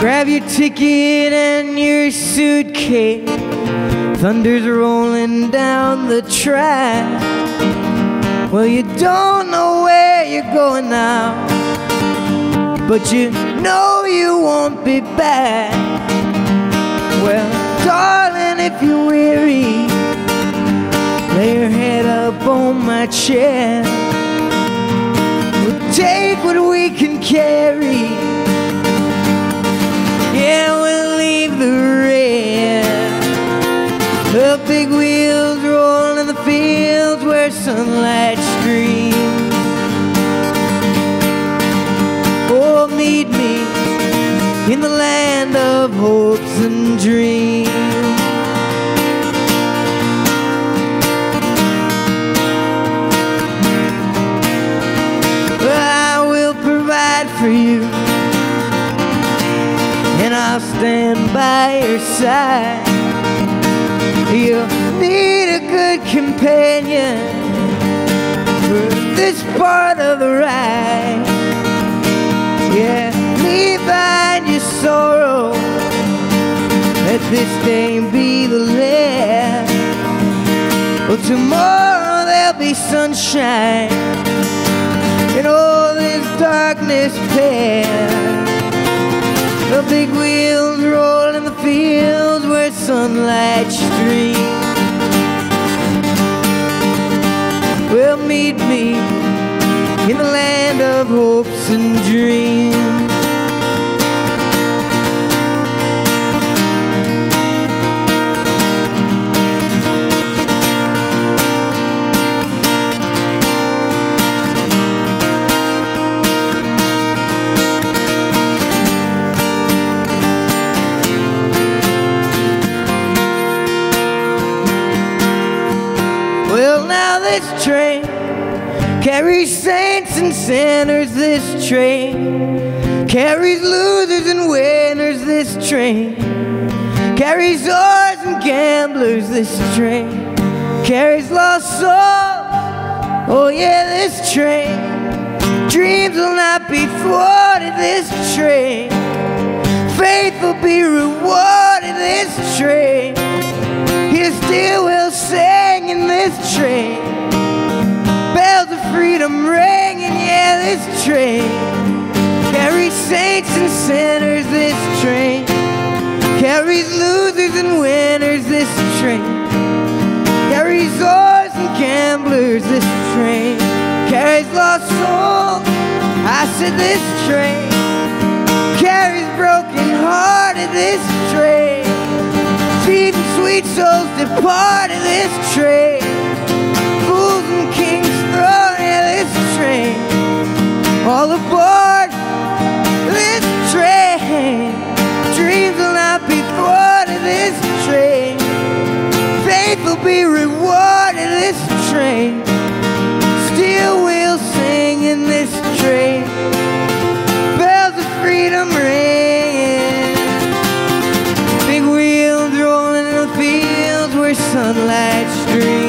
Grab your ticket and your suitcase. Thunder's rolling down the track. Well, you don't know where you're going now, but you know you won't be back. Well, darling, if you're weary, lay your head up on my chest. We'll take what we can carry. We'll leave the. The big wheels roll in the fields where sunlight streams. Oh, meet me in the land of hopes and dreams. I will provide for you, I'll stand by your side. You'll need a good companion for this part of the ride. Yeah, leave behind your sorrow. Let this day be the last. Well, tomorrow there'll be sunshine, and all this darkness past. Big wheels roll in the fields where sunlight streams. Well, meet me in the land of hopes and dreams. This train carries saints and sinners. This train carries losers and winners. This train carries whores and gamblers. This train carries lost souls. Oh, yeah, this train. Dreams will not be thwarted. This train. Faith will be rewarded. This train. You still will sing in this train. This train carries saints and sinners. This train carries losers and winners. This train carries whores and gamblers. This train carries lost souls. I said this train carries broken hearted. This train feeding sweet souls departed this train. Will be rewarded this train. Still we'll sing in this train. Bells of freedom ringing. Big wheels rolling in the fields where sunlight streams.